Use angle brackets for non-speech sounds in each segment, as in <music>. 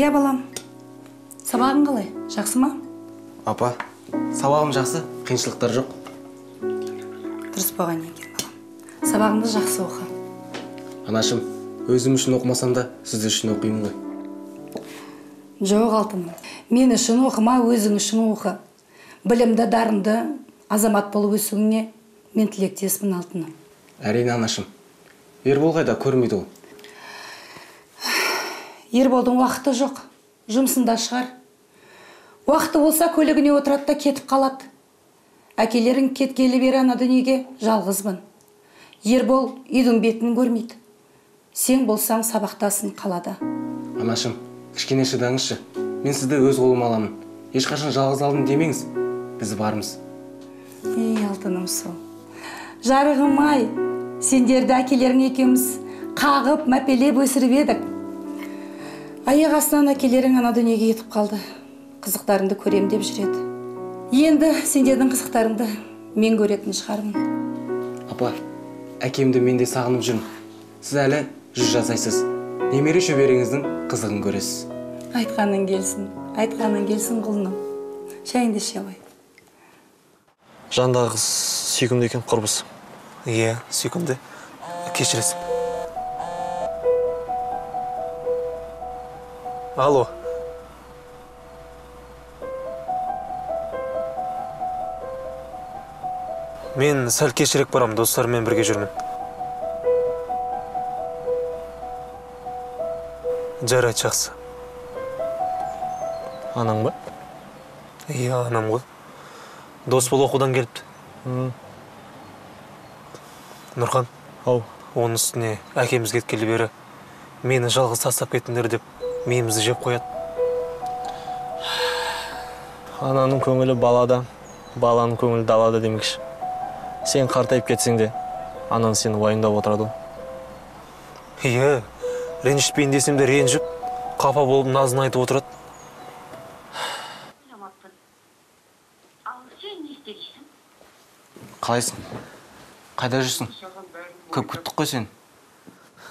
иә балам сабағың қалай жақсы ма? Апа сабағым жақсы. Қиыншылықтар жоқ. Дұрыс болған екен балам. Сабағыңды жақсы оқы. Анашым өзім үшін оқымасам да сіз үшін оқимын ғой. Жоқ алтыным. Мен үшін оқыма өзің үшін оқы. Білімді дарынды азамат болып өсуіңе мен тілектеспін алтыным. Әрине анашым. Ербол қайда? Көрмейді ол. Ерболдың уақыты жоқ жұмысында шығар. Уақыты болса көлігіне отырады да кетіп қалады. Әкелерің кеткелі бері ана дүниеге жалғызбын. Ербол үйдің бетін көрмейді. Сен болсаң сабақтасың қалада. Анашым кішкене шыдаңызшы мен сізді өз қолыма аламын. Ешқашан жалғыз алдым демеңіз біз бармыз. Ей алтыным сол. Жарығым ай сендерді әкелерің екеуміз қағып мәпелеп өсіріп едік. Аяқ астынан әкелерің ана дүниеге кетіп қалды. Қызықтарыңды көрем деп жүреді. Енді сендердің қызықтарыңды мен көретін шығармын. Апа әкемді мен де сағынып жүрмін. Сіз әлі жүз жасайсыз. Немере шөбереңіздің қызығын көресіз. Айтқаның келсін айтқаның келсін құлыным. Шайыңды іше ғой. Жандағы қыз сүйкімді екен құрбысы иә сүйкімді кешіресің. Алло. Мен сәл кешірек барамын достарыммен бірге жүрмін. Жарайды жақсы. Анаң ба? Иә анам ғой. Дос бол оқудан келіпті. Нұрхан ау. оның үстіне әкеміз кеткелі бері мені жалғыз тастап кеттіңдер деп миымызды жеп қояды ананың көңілі балада баланың көңілі далада демекші. Сен қартайып кетсең де анаң сені уайымдап отырады ғой. Иә ренжітпейін десем де ренжіп қапа болып назын айтып отырады. Сен қалайсың? Қайда жүрсің? Көп күттік қой сені.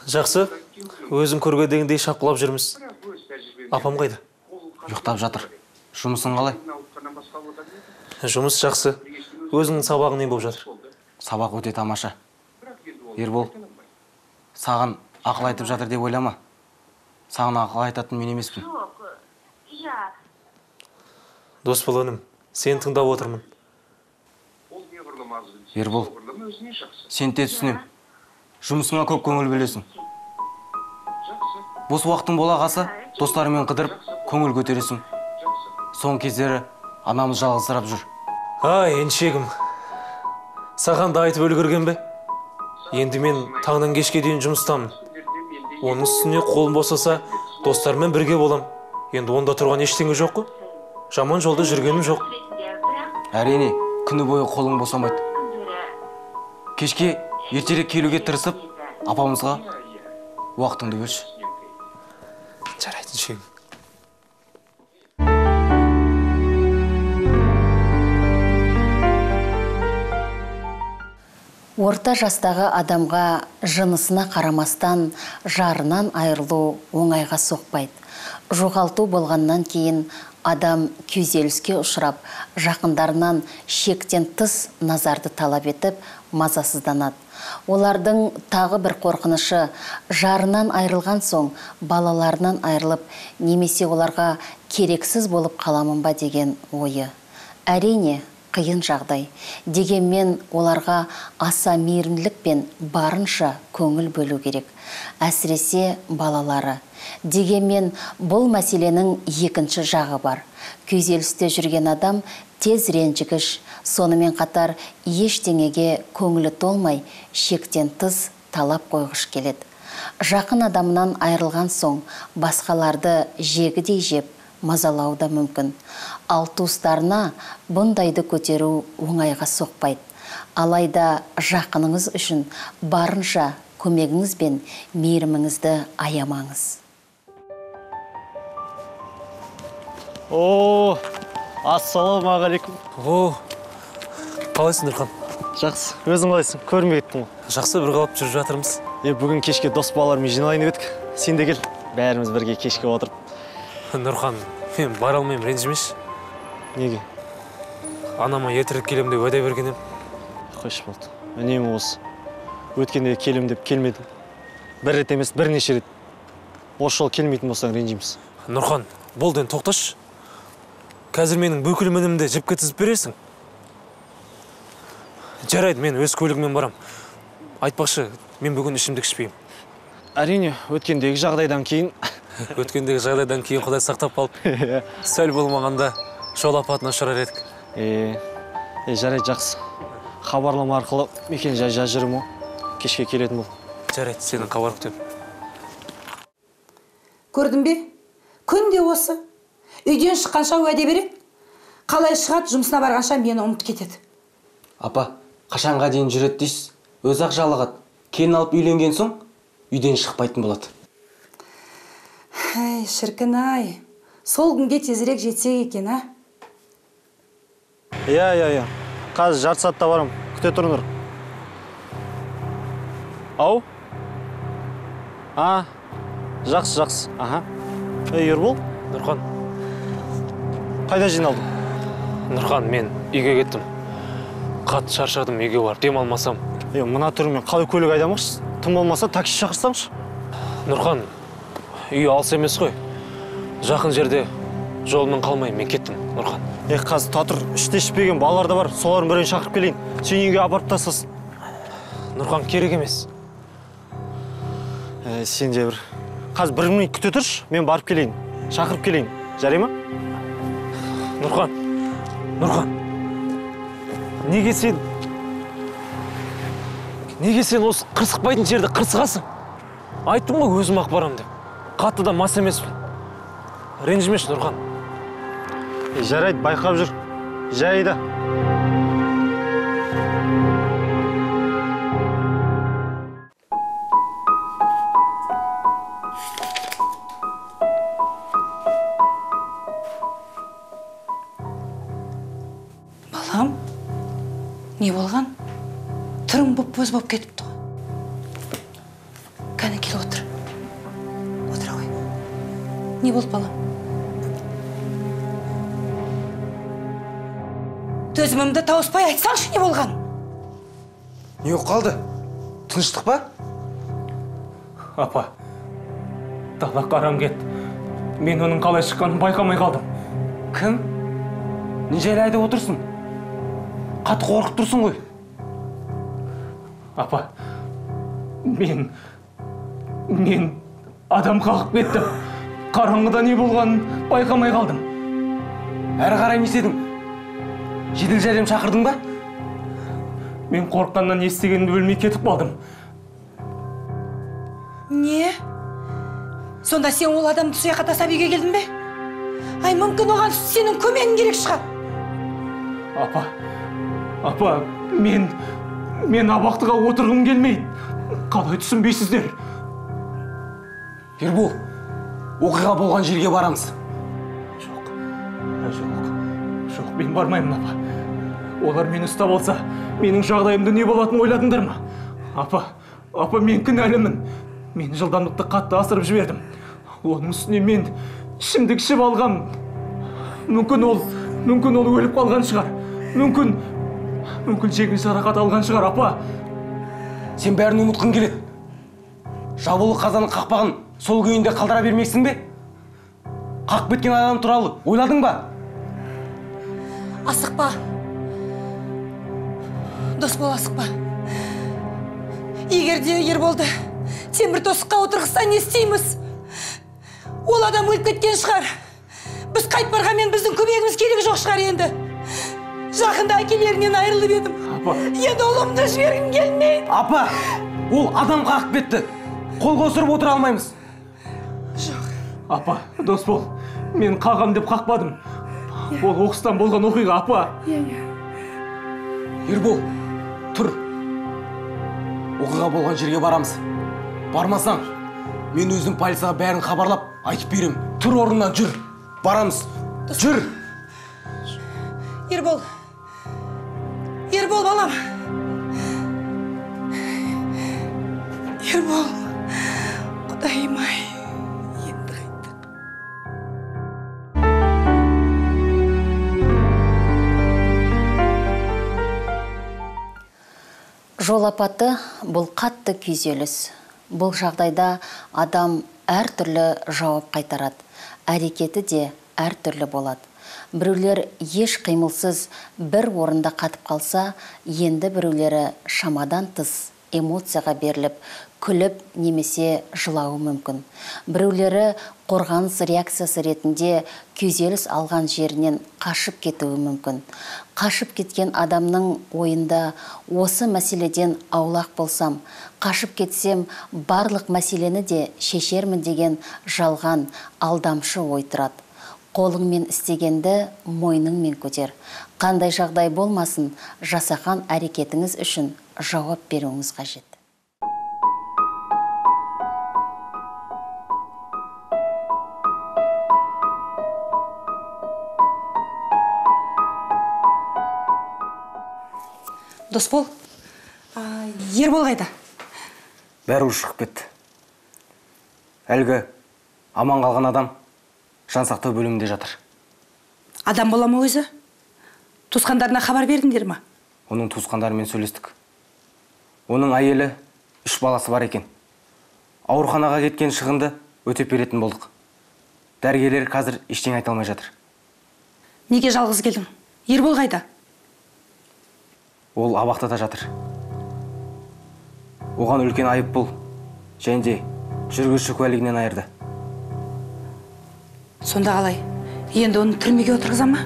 Жақсы. Өзің көргендегіндей шапқылап жүрміз. Апам қайда? Ұйықтап жатыр. Жұмысың қалай? Жұмыс жақсы. Өзіңнің сабағың не болып жатыр? Сабақ өте тамаша. Ербол саған ақыл айтып жатыр деп ойлама. Саған ақыл айтатын мен емеспін. Жоқ, иә. дос бол інім сені тыңдап отырмын. Ербол сен де түсінем. Жұмысыңа көп көңіл бөлесің. Бос уақытың бола қалса достарыңмен қыдырып көңіл көтересің. Соңғы кездері анамыз жалғызсырап жүр. Ай еншегім. Саған да айтып үлгерген бе? Енді мен таңнан кешке дейін жұмыстамын. Оның үстіне қолым босаса достарыммен бірге болам. Енді онда тұрған ештеңе жоқ қой. Жаман жолда жүргенім жоқ. Әрине күні бойы қолың босамайды. Кешке ертерек келуге тырысып апамызға уақытыңды бөлші жарайды еншегім орта жастағы адамға жынысына қарамастан жарынан айырылу оңайға соқпайды. Жоғалту болғаннан кейін адам күйзеліске ұшырап жақындарынан шектен тыс назарды талап етіп мазасызданады. Олардың тағы бір қорқынышы жарынан айырылған соң балаларынан айырылып немесе оларға керексіз болып қаламын ба деген ойы. Әрине қиын жағдай. Дегенмен оларға аса мейірімділікпен барынша көңіл бөлу керек. Әсіресе балалары. Дегенмен бұл мәселенің екінші жағы бар. Күйзелісте жүрген адам тез ренжігіш сонымен қатар ештеңеге көңілі толмай шектен тыс талап қойғыш келеді. Жақын адамынан айырылған соң басқаларды жегідей жеп мазалауы да мүмкін. Ал туыстарына бұндайды көтеру оңайға соқпайды. Алайда жақыныңыз үшін барынша көмегіңіз бен мейіріміңізді аямаңыз. О ассалаумағалейкум о қалайсың нұрхан? Жақсы. Өзің қалайсың? Көрмей кеттің ғой. Жақсы бір қалып жүріп жатырмыз. Е бүгін кешке дос балалармен жиналайын деп едік. Сен де кел. Бәріміз бірге кешке отырып. Нұрхан мен бара алмаймын ренжімеші. Неге? Анама ертерек келемін деп уәде берген едім қойшы болды. Үнемі осы. Өткенде келем деп келмедің бір рет емес бірнеше рет. Осы жолы келмейтін болсаң ренжиміз. Нұрхан болды енді тоқташы. Қазір менің бүкіл мінімді жіпке тізіп бересің. Жарайды мен өз көлігіммен барам. Айтпақшы мен бүгін ішімдік ішпеймін. Әрине өткендегі жағдайдан кейін. <laughs> Өткендегі жағдайдан кейін құдай сақтап қалып. <laughs> Сәл болмағанда жол апатына ұшырар едік. Е, е жарайды жақсы. Хабарлама арқылы мекен жай жазып жүрмін ғой кешке келетін бол. Жарайды сенің хабар күтемін. Көрдің бе? Күнде осы. Үйден шыққанша уәде береді қалай шығады жұмысына барғанша мені ұмытып кетеді. Апа қашанға дейін жүреді дейсіз. Өзі ақ жалығады келін алып үйленген соң үйден шықпайтын болады. Әй шіркін ай. Сол күнге тезірек жетсек екен а? Иә иә иә. Қазір жарты сағатта барамын күте тұрыңдар. Ау? А? Жақсы жақсы. Аха. Ей ербол. Нұрхан. Қайда жиналдың? Нұрхан мен үйге кеттім. Қатты шаршадым үйге барып демалмасам. Е мына түріңмен қалай көлік айдамақшысың тым болмаса такси шақырсаңшы. Нұрхан үй алыс емес қой. Жақын жерде жолымнан қалмай мен кеттім нұрхан. Е қазір тұра тұр іште ішпеген балалар да бар солардың біреуін шақырып келейін. Сен үйге апарып тастасын нұрхан керек емес. Ә, сен де бір. Қазір бір минут күте тұршы мен барып келейін шақырып келейін. Жарай ма? Нұрхан нұрхан. Неге сен? неге сен осы қырсықпайтын жерде қырсығасың? Айттым ғой өзім ақ барамын деп. Қатты да мас емеспін. Ренжімеші нұрхан. Жарайды байқап жүр. Жайда не болған? Түрің боп боз боп кетіпті ғой. Кәне кел отыр. Отыра ғой не болды балам төзімімді тауыспай айтсаңшы не болған? Не болып қалды? Тыныштық па? Апа дала қарам кетті. Мен оның қалай шыққанын байқамай қалдым. Кім? Не жайлы айтып отырсың. Қатты қорқып тұрсың ғой. Апа мен мен адам қағып кеттім қараңғыда не болғанын байқамай қалдым. Әрі қарай не істедің? Жедел жәрдем шақырдың ба? Мен қорыққаннан не істегенімді білмей кетіп қалдым. Не? Сонда сен ол адамды сұяққа тастап үйге келдің бе? Ай мүмкін оған сенің көмегің керек шығар. Апа апа мен мен абақтыға отырғым келмейді. Қалай түсінбейсіздер? Ербол оқиға болған жерге барамыз. Жоқ жоқ жоқ мен бармаймын апа. Олар мені ұстап алса менің жағдайымды не болатынын ойладыңдар ма? Апа апа мен кінәлімін. Мен жылдамдықты қатты асырып жібердім. Оның үстіне мен ішімдік ішіп алғам. Мүмкін ол мүмкін ол өліп қалған шығар. Мүмкін мүмкін жеңіл жарақат алған шығар апа. Сен бәрін ұмытқың келеді. Жабулы қазанның қақпағын сол күйінде қалдыра бермексің бе? Қақып кеткен адам туралы ойладың ба? Асықпа. Дос бол асықпа. Егер де ерболды темір тосыққа отырғызса не істейміз? Ол адам өліп кеткен шығар. Біз қайтып барғанмен біздің көмегіміз керегі жоқ шығар енді. Жақында әкелерінен айырылып едім Апа. енді ұлымды жібергім келмейді апа ол адам қағып кетті қол қусырып отыра алмаймыз апа дос бол мен қағам деп қақпадым ол оқыстан болған оқиға апа ербол тұр оқиға болған жерге барамыз бармасаң мен өзім полицияға бәрін хабарлап айтып беремін тұр орнынан жүр барамыз жүр ербол Ербол балам. Ербол. Құдайым ай. жол апаты бұл қатты күйзеліс бұл жағдайда адам әр түрлі жауап қайтарады әрекеті де әр түрлі болады біреулер еш қимылсыз бір орында қатып қалса енді біреулері шамадан тыс эмоцияға беріліп күліп немесе жылауы мүмкін. Біреулері қорғаныс реакциясы ретінде күйзеліс алған жерінен қашып кетуі мүмкін. Қашып кеткен адамның ойында осы мәселеден аулақ болсам қашып кетсем барлық мәселені де шешермін деген жалған алдамшы ой тұрады. Қолыңмен істегенді мойныңмен көтер. Қандай жағдай болмасын жасаған әрекетіңіз үшін жауап беруіңіз қажет. Досбол а, ербол қайда? Бәрі шығып кетті. Әлгі аман қалған адам жансақтау бөлімінде жатыр. Адам бола ма өзі? Туысқандарына хабар бердіңдер ма? Оның туысқандарымен сөйлестік. Оның әйелі үш баласы бар екен. Ауруханаға кеткен шығынды өтеп беретін болдық. Дәрігерлер қазір ештеңе айта алмай жатыр. Неге жалғыз келдің? Ербол қайда? Ол абақтыда жатыр. Оған үлкен айыппұл және де жүргізуші куәлігінен айырды. Сонда қалай енді оны түрмеге отырғыза ма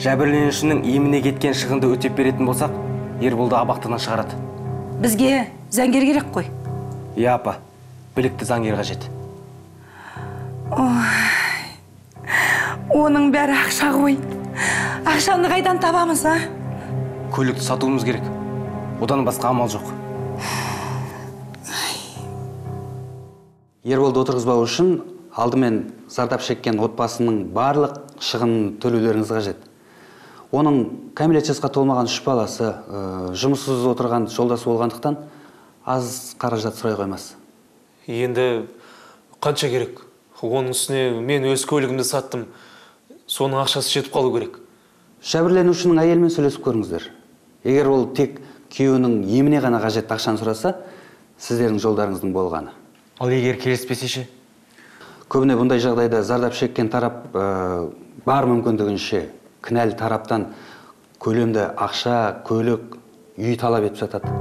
жәбірленушінің еміне кеткен шығынды өтеп беретін болсақ ерболды абақтыдан шығарады. Бізге заңгер керек қой. Иә апа. Білікті заңгер қажет. Оның бәрі ақша ғой. Ақшаны қайдан табамыз а? Көлікті сатуымыз керек. Одан басқа амал жоқ. Ерболды отырғызбау үшін алдымен зардап шеккен отбасының барлық шығынын төлеулеріңіз қажет. Оның кәмелет жасқа толмаған үш баласы ә, жұмыссыз отырған жолдасы болғандықтан аз қаражат сұрай қоймас. Енді қанша керек? Оның үстіне мен өз көлігімді саттым. Соның ақшасы жетіп қалу керек. Жәбірленушінің әйелімен сөйлесіп көріңіздер. Егер ол тек күйеуінің еміне ғана қажетті ақшаны сұраса сіздердің жолдарыңыздың болғаны. Ал егер келіспесе ше көбіне бұндай жағдайда зардап шеккен тарап ә, бар мүмкіндігінше кінәлі тараптан көлемді ақша көлік үй талап етіп жатады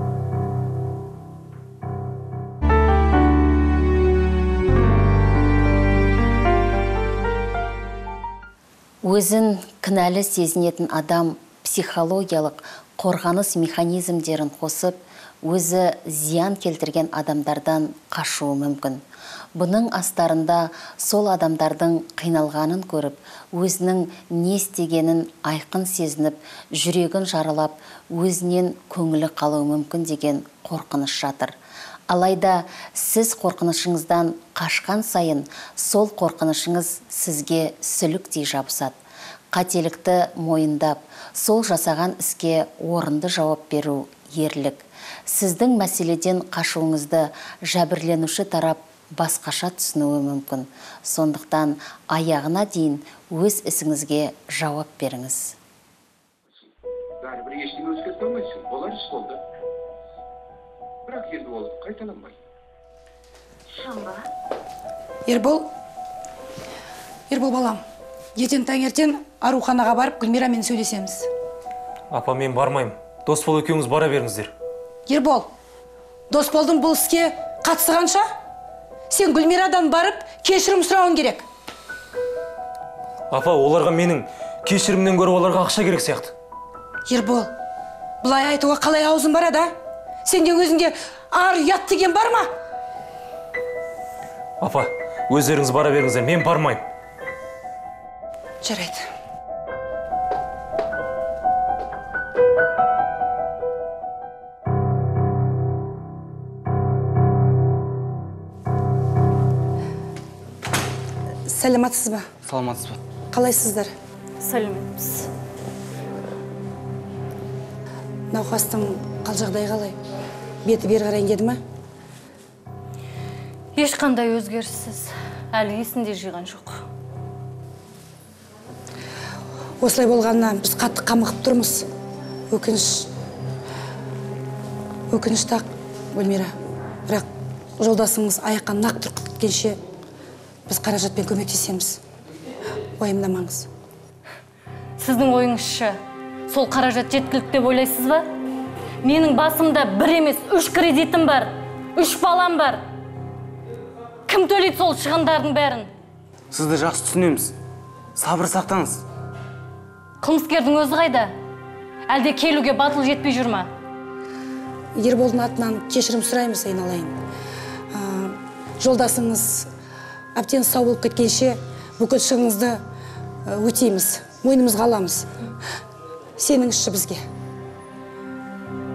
өзін кінәлі сезінетін адам психологиялық қорғаныс механизмдерін қосып өзі зиян келтірген адамдардан қашуы мүмкін. Бұның астарында сол адамдардың қиналғанын көріп өзінің не істегенін айқын сезініп жүрегін жаралап өзінен көңілі қалуы мүмкін деген қорқыныш жатыр. Алайда сіз қорқынышыңыздан қашқан сайын сол қорқынышыңыз сізге сүліктей жабысады. Қателікті мойындап сол жасаған іске орынды жауап беру ерлік. Сіздің мәселеден қашуыңызды жәбірленуші тарап басқаша түсінуі мүмкін. Сондықтан аяғына дейін өз ісіңізге жауап беріңіз. Бәрібір ештеңе өзгерте алмайсың. Болар іс болды. Бірақ енді ол қайталанбайды шын ба ербол. Ербол балам ертең таңертең ауруханаға барып гүлмирамен сөйлесеміз. Апа мен бармаймын. Досбол екеуіңіз бара беріңіздер. Ербол досболдың бұл іске қатысы қанша? Сен гүлмирадан барып кешірім сұрауың керек. Апа оларға менің кешірімнен гөрі оларға ақша керек сияқты. Ербол бұлай айтуға қалай аузың барады а сенде өзіңде ар ұят деген бар ма? Апа өздеріңіз бара беріңіздер мен бармаймын. Жарайды. Сәлеметсіз ба саламатсыз ба қалайсыздар? Сәлеметпіз науқастың қал жағдайы қалай? Беті бері қарайын деді ма? Ешқандай өзгеріссіз. Әлі есінде жиған жоқ. Осылай болғанына біз қатты қамығып тұрмыз. Өкініш өкінішті ақ гүлмира. Бірақ жолдасыңыз аяққа нақ тұрып кеткенше біз қаражатпен көмектесеміз. Уайымдамаңыз. Сіздің ойыңызша сол қаражат жеткілікті деп ойлайсыз ба? Менің басымда бір емес үш кредитім бар үш балам бар. Кім төлейді сол шығындардың бәрін? Сізді жақсы түсінеміз. Сабыр сақтаңыз. Қылмыскердің өзі қайда? Әлде келуге батыл жетпей жүр ма? Ерболдың атынан кешірім сұраймыз айналайын. Ә, жолдасыңыз әбден сау болып кеткенше бүкіл шығыныңызды өтейміз мойнымызға аламыз. Сеніңізші бізге.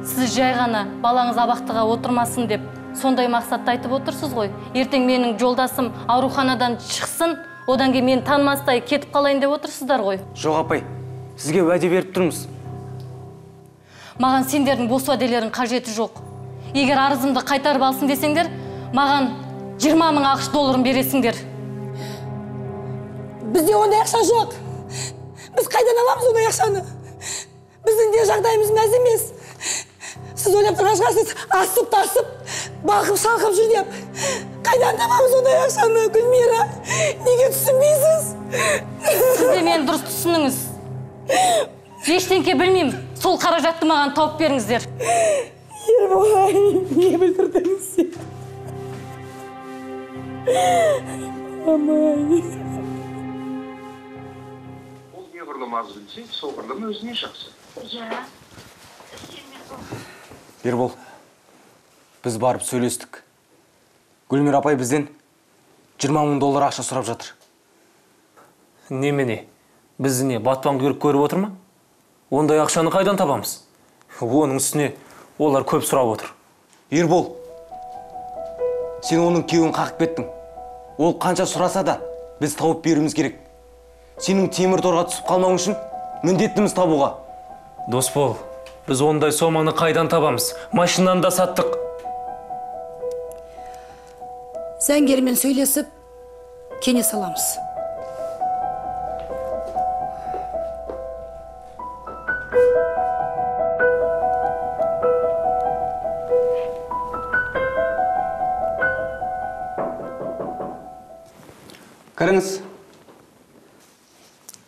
Сіз жай ғана балаңыз абақтыға отырмасын деп сондай мақсатта айтып отырсыз ғой. Ертең менің жолдасым ауруханадан шықсын одан кейін мені танымастай кетіп қалайын деп отырсыздар ғой. Жоқ апай сізге уәде беріп тұрмыз. Маған сендердің бос уәделерің қажеті жоқ. Егер арызымды қайтарып алсын десеңдер маған 20 мың ақш долларын бересіңдер. Бізде ондай ақша жоқ. Біз қайдан аламыз ондай ақшаны? Біздің де жағдайымыз мәз емес. Сіз ойлап тұрған шығарсыз асып тасып балқып шалқып жүр деп. Қайдан табамыз ондай ақшаны гүлмира? Неге түсінбейсіз? Сіз де мені дұрыс түсініңіз. Ештеңке білмеймін. Сол қаражатты маған тауып беріңіздер. Ерболай не бүлдірдің сен мамай ол неғұрлым аз білсе соғұрлым өзіне жақсы. Иә ербол біз барып сөйлестік. Гүлмира апай бізден 20 мың доллар ақша сұрап жатыр. Немене? Бізді не батпан құйрық көріп отыр ма? Ондай ақшаны қайдан табамыз? Оның үстіне олар көп сұрап отыр. Ербол сен оның күйеуін қағып кеттің. Ол қанша сұраса да біз тауып беруіміз керек. Сенің темір торға түсіп қалмауың үшін міндеттіміз табуға. Досбол біз ондай соманы қайдан табамыз? Машинаны да саттық. Заңгермен сөйлесіп кеңес аламыз. Кіріңіз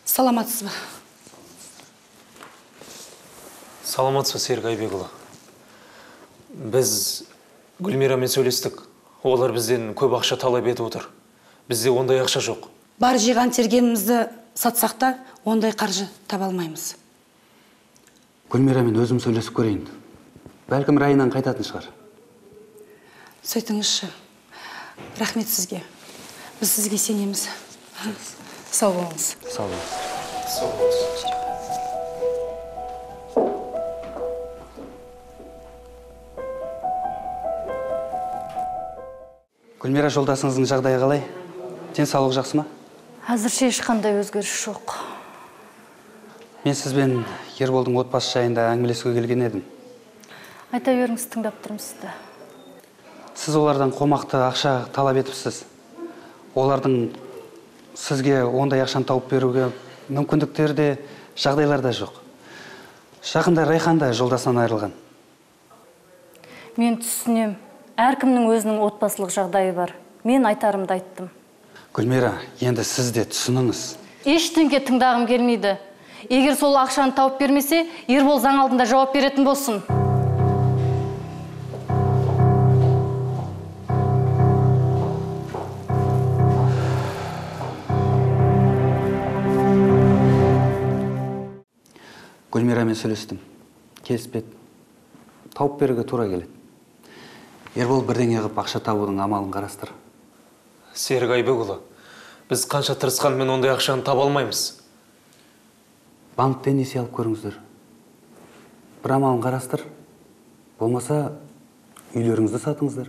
саламатсыз ба? Саламатсыз ба серік айбекұлы? Біз гүлмирамен сөйлестік. Олар бізден көп ақша талап етіп отыр. Бізде ондай ақша жоқ. Бар жиған тергенімізді сатсақ та ондай қаржы таба алмаймыз. Гүлмирамен өзім сөйлесіп көрейін. Бәлкім райынан қайтатын шығар. Сөйтіңізші. Рахмет сізге. Біз сізге сенеміз сау болыңыз сау болыңыз гүлмира жолдасыңыздың жағдайы қалай? Денсаулығы жақсы ма? Әзірше ешқандай өзгеріс жоқ. Мен сізбен ерболдың отбасы жайында әңгімелесуге келген едім. Айта беріңіз тыңдап тұрмын сізді. Сіз олардан қомақты ақша талап етіпсіз. Олардың сізге ондай ақшаны тауып беруге мүмкіндіктері де жағдайлары да жоқ. Жақында райхан да жолдасынан айырылған. Мен түсінем әркімнің өзінің отбасылық жағдайы бар. Мен айтарымды айттым. Гүлмира енді сіз де түсініңіз. Ештеңке тыңдағым келмейді. Егер сол ақшаны тауып бермесе ербол заң алдында жауап беретін болсын. Гүлмирамен сөйлестім келіспеді тауып беруге тура келеді. Ербол бірдеңе қылып ақша табудың амалын қарастыр. Серік айбекұлы біз қанша тырысқанмен ондай ақшаны таба алмаймыз. Банктен несие алып көріңіздер. Бір амалын қарастыр. Болмаса үйлеріңізді сатыңыздар.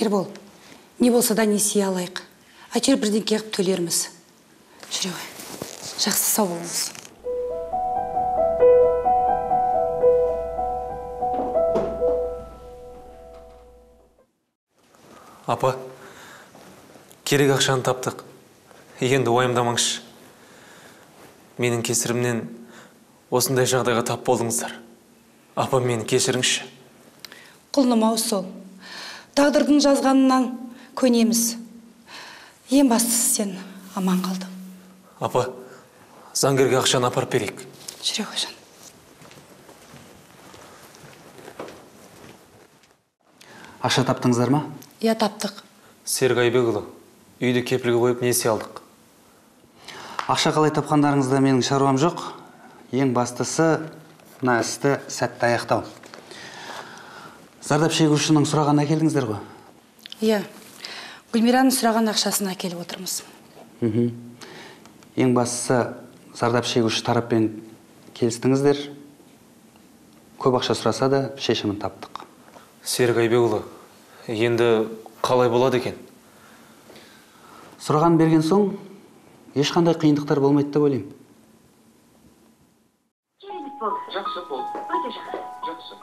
Ербол не болса да несие алайық. Әйтеуір бірдеңке қылып төлерміз. Жүре ғой. Жақсы сау болыңыз. Апа керек ақшаны таптық. Енді уайымдамаңызшы. Менің кесірімнен осындай жағдайға тап болдыңыздар. Апа мені кешіріңізші. Құлыным ау сол. Тағдырдың жазғанынан көнеміз. Ең бастысы сен аман қалдың. Апа заңгерге ақшаны апарып берейік. Жүре ғой жан. Ақша таптыңыздар ма? Иә таптық. Серік айбекұлы үйді кепілге қойып несие алдық? Ақша қалай тапқандарыңызда менің шаруам жоқ. Ең бастысы мына істі сәтті аяқтау. Зардап шегушінің сұрағанын әкелдіңіздер ғой? Иә. Гүлмираның сұраған ақшасын әкеліп отырмыз. Мхм. Ең бастысы зардап шегуші тараппен келістіңіздер. Көп ақша сұраса да шешімін таптық. Серік айбекұлы енді қалай болады екен? Сұраған берген соң ешқандай қиындықтар болмайды деп ойлаймын. Керемет болды жақсы болды өте жақсы. Жақсы.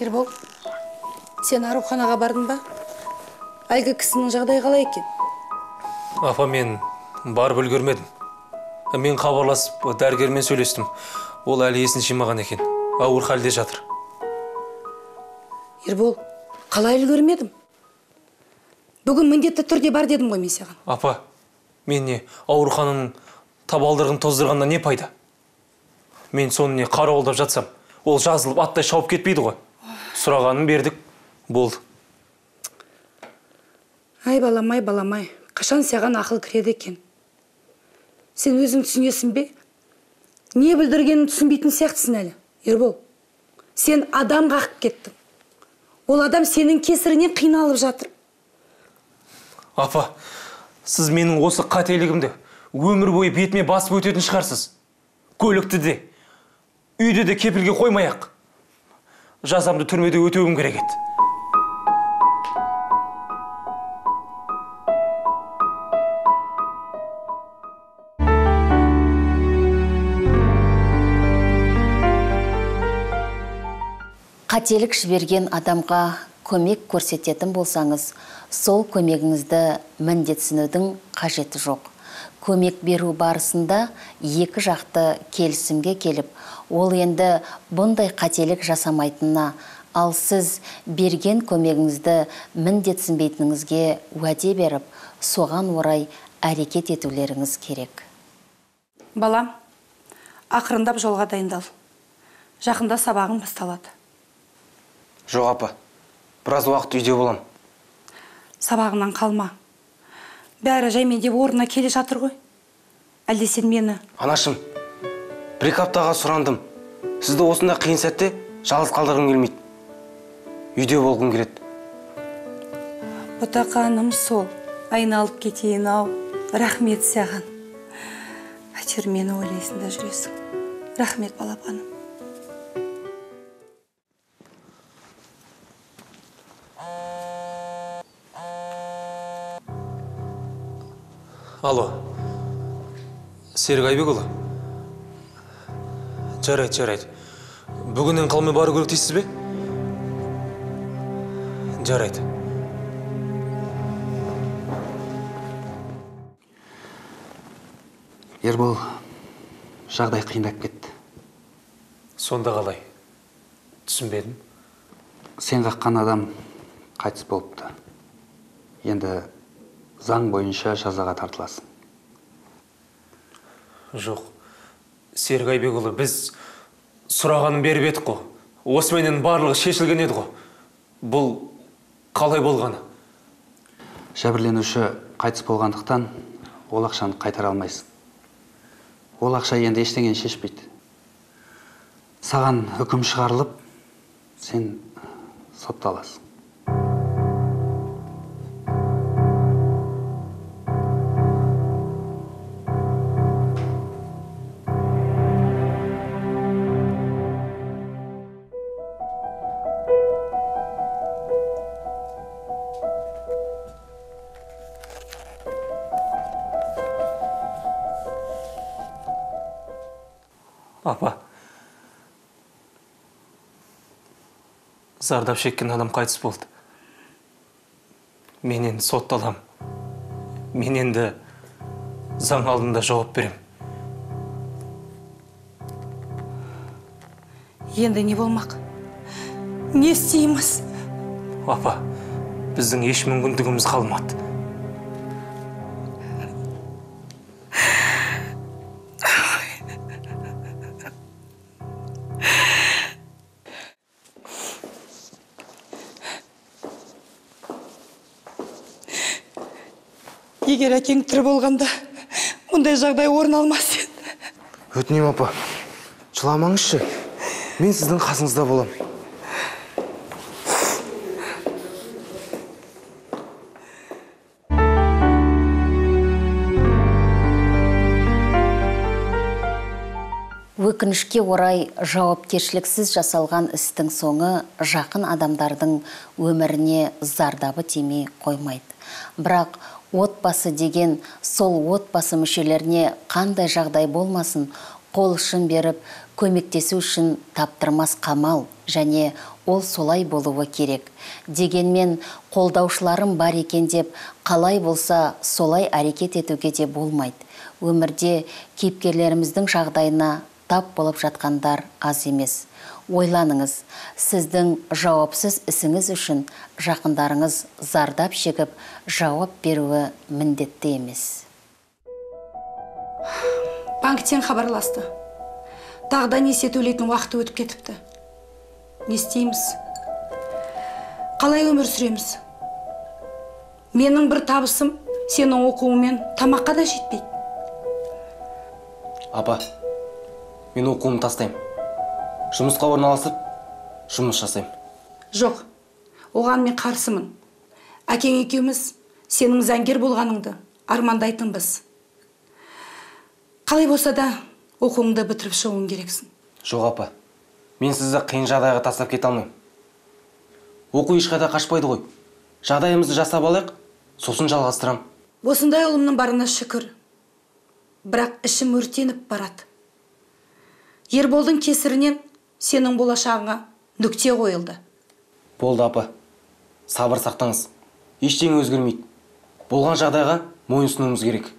Ербол сен ауруханаға бардың ба? Әлгі кісінің жағдайы қалай екен? Апа мен барып үлгермедім. Мен хабарласып дәрігермен сөйлестім. Ол әлі есін жимаған екен. Ауыр халде жатыр. Ербол қалай үлгермедім бүгін міндетті түрде бар дедім ғой мен саған. Апа мен не аурухананың табалдырығын тоздырғаннан не пайда? Мен соны не қарауылдап жатсам ол жазылып аттай шауып кетпейді ғой. Сұрағанын бердік болды. Ай балам ай балам ай қашан саған ақыл кіреді екен? Сен өзің түсінесің бе? Не бүлдіргенін түсінбейтін сияқтысың әлі ербол. Сен адам қағып кеттің. Ол адам сенің кесірінен қиналып жатыр. Апа сіз менің осы қателігімді өмір бойы бетіме басып өтетін шығарсыз. Көлікті де үйді де кепілге қоймай ақ жазамды түрмеде өтеуім керек еді. Қателік жіберген адамға көмек көрсететін болсаңыз сол көмегіңізді міндетсінудің қажеті жоқ. Көмек беру барысында екі жақты келісімге келіп ол енді бұндай қателік жасамайтынына ал сіз берген көмегіңізді міндетсінбейтініңізге уәде беріп соған орай әрекет етулеріңіз керек. Балам ақырындап жолға дайындал. Жақында сабағың басталады. Жоқ апа. Біраз уақыт үйде болам сабағыңнан қалма. Бәрі жаймендеп орнына келе жатыр ғой. Әлде сен мені? Анашым бір екі аптаға сұрандым. Сізді осындай қиын сәтте жалғыз қалдырғым келмейді. Үйде болғым келеді. Ботақаным сол. Айналып кетейін ау. Рахмет саған. Әйтеуір мені ойлайсың да жүресің. Рахмет балапаным. Алло. Серік айбекұлы. Жарайды жарайды. Бүгіннен қалмай бару керек дейсіз бе? Жарайды. Ербол жағдай қиындап кетті. Сонда қалай? Түсінбедім сен қаққан адам қайтыс болыпты. Енді заң бойынша жазаға тартыласың. Жоқ. Серік айбекұлы біз сұрағанын беріп едік қой. Осыменен барлығы шешілген еді ғой бұл қалай болғаны? Жәбірленуші қайтыс болғандықтан ол ақшаны қайтара алмайсың. Ол ақша енді ештеңені шешпейді. Саған үкім шығарылып сен сотталасың. Зардап шеккен адам қайтыс болды. Мен енді сотталам. Мен енді заң алдында жауап берем. Енді не болмақ? Не істейміз? Апа біздің еш мүмкіндігіміз қалмады. Егер әкең тірі болғанда мұндай жағдай орын алмас еді. Өтінемін апа. Жыламаңызшы. Мен сіздің қасыңызда боламын өкінішке орай жауапкершіліксіз жасалған істің соңы жақын адамдардың өміріне зардабы тимей қоймайды. Бірақ отбасы деген сол отбасы мүшелеріне қандай жағдай болмасын қол ұшын беріп көмектесу үшін таптырмас қамал және ол солай болуы керек дегенмен қолдаушыларым бар екен деп қалай болса солай әрекет етуге де болмайды. Өмірде кейіпкерлеріміздің жағдайына тап болып жатқандар аз емес. Ойланыңыз. Сіздің жауапсыз ісіңіз үшін жақындарыңыз зардап шегіп жауап беруі міндетті емес. Банктен хабарласты. Тағы да несие төлейтін уақыты өтіп кетіпті. Не істейміз? Қалай өмір сүреміз? Менің бір табысым сенің оқуыңмен тамаққа да жетпейді. Апа мен оқуымды тастаймын. Жұмысқа орналасып жұмыс жасаймын. Жоқ оған мен қарсымын. Әкең екеуміз сенің заңгер болғаныңды армандайтынбыз қалай болса да оқуыңды бітіріп шығуың керексің. Жоқ апа. Мен сізді қиын жағдайға тастап кете алмаймын. Оқу ешқайда қашпайды ғой. Жағдайымызды жасап алайық сосын жалғастырамын. Осындай ұлымның барына шүкір. Бірақ ішім өртеніп барады. Ерболдың кесірінен сенің болашағыңа нүкте қойылды. Болды апа. Сабыр сақтаңыз. Ештеңе өзгермейді. Болған жағдайға мойынсынуымыз керек.